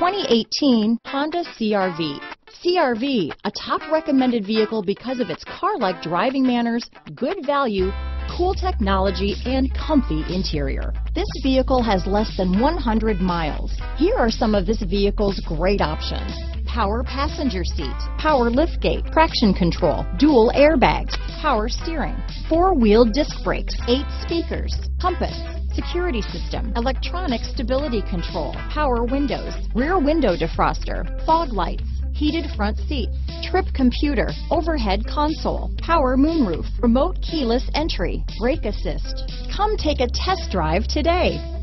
2018 Honda CRV. CRV, a top recommended vehicle because of its car-like driving manners, good value, cool technology, and comfy interior. This vehicle has less than 100 miles. Here are some of this vehicle's great options. Power passenger seat, power liftgate, traction control, dual airbags, power steering, four-wheel disc brakes, eight speakers, compass, security system, electronic stability control, power windows, rear window defroster, fog lights, heated front seats, trip computer, overhead console, power moonroof, remote keyless entry, brake assist. Come take a test drive today.